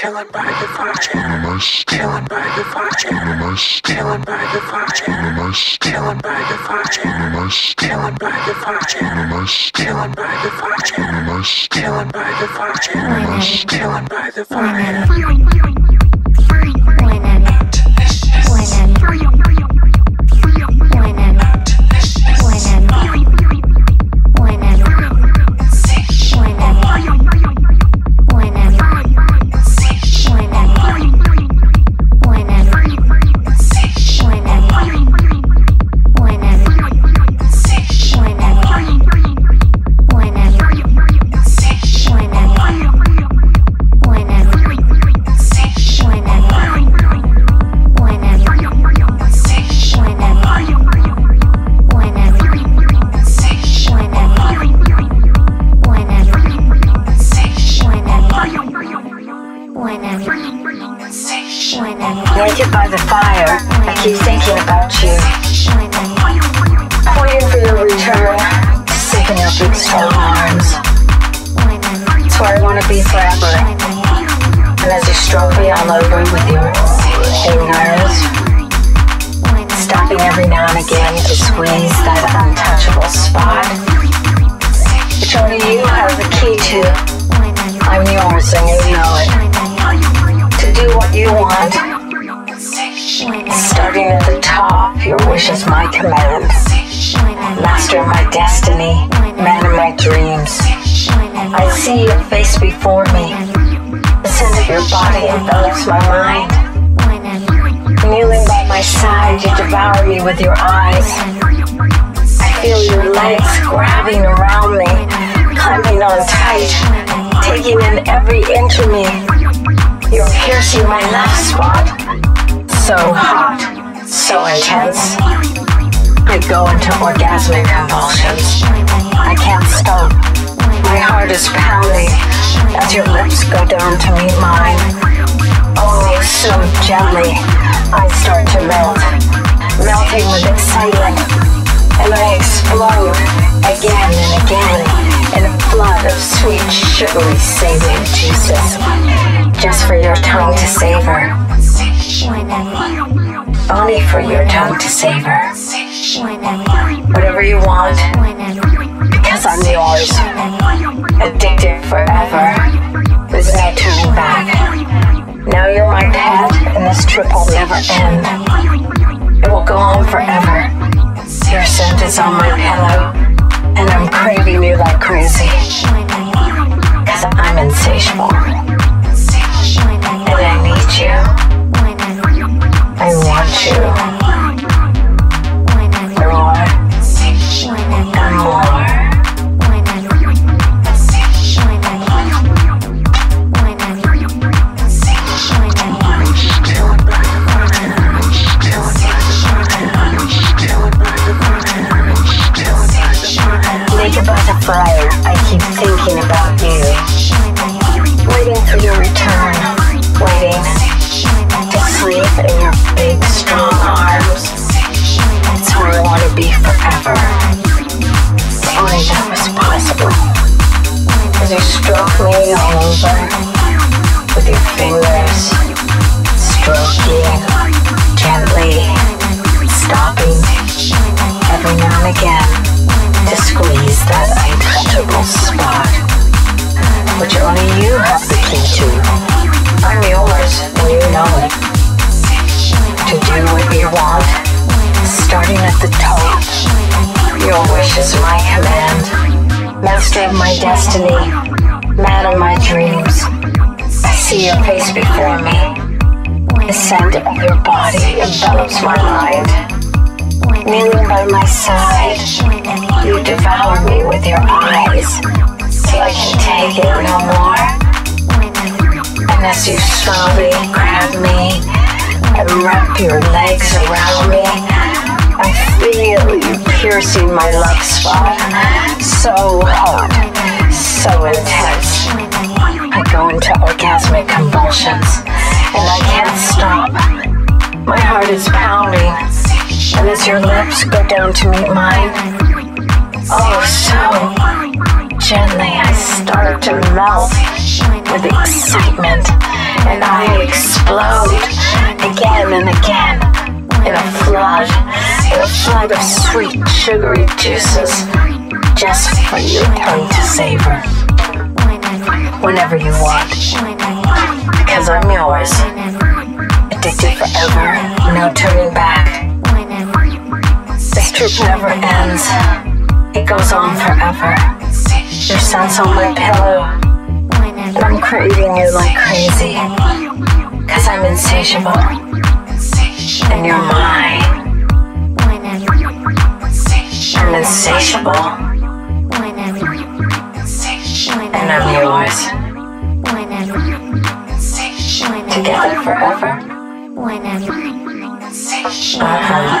chilling by the fire, chilling by the chilling by the fire, chilling by the fire, chilling by the fire, chilling by the fire, chilling by the fire, chilling by the fire, chilling by the fire, chilling by the fire. I keep thinking about you. Waiting for your return in your big strong arms. It's where I want to be forever. And as you stroke me all over with your fingers, stopping every now and again to squeeze that untouchable is my command. Master my destiny, man of my dreams. I see your face before me. The scent of your body envelops my mind. Kneeling by my side, you devour me with your eyes. I feel your legs grabbing around me, climbing on tight, taking in every inch of me. You're piercing my left spot. So hot, so intense. I go into orgasmic convulsions. I can't stop. My heart is pounding as your lips go down to meet mine. Oh, so gently, I start to melt, melting with excitement. And I explode again and again in a flood of sweet, sugary, savory juices. Just for your tongue to savor. Only for your tongue to savor. Whatever you want, because I'm yours. Addicted forever. There's no turning back. Now you're my pet, and this trip will never end. It will go on forever. Your scent is on my pillow, and I'm craving you like crazy. Cause I'm insatiable. I keep thinking about you. Waiting for your return. Waiting to sleep in your big, strong to. I'm yours, and you know it. To do what you want, starting at the top. Your wish is my command. Master of my destiny, man of my dreams. I see your face before me. The scent of your body envelops my mind. Kneeling by my side, you devour me with your eyes I can take it no more. As you slowly grab me and wrap your legs around me, I feel you piercing my love spot. So hot, so intense. I go into orgasmic convulsions and I can't stop. My heart is pounding, and as your lips go down to meet mine, oh, so gently I start to melt with excitement and I explode again and again in a flood, in a flood of sweet, sugary juices just for your tongue to savor whenever you want. Because I'm yours, addicted forever, no turning back. This trip never ends, it goes on forever. Your scent's on my pillow, I'm craving you like crazy. Cause I'm insatiable, and you're mine. I'm insatiable, and I'm yours. Together forever. Uh-huh.